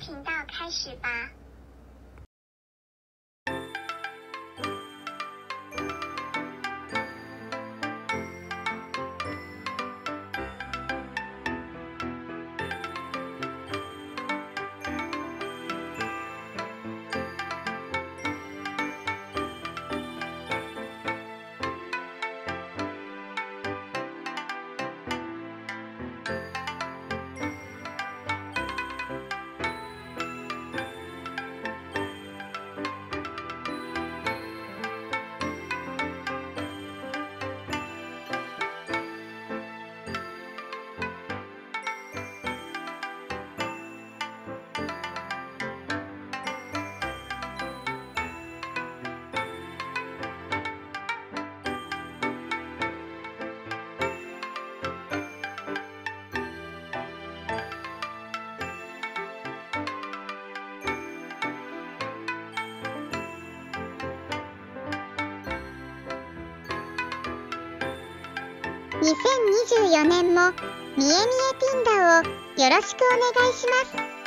频道开始吧。2024年もみえみえピンダをよろしくお願いします。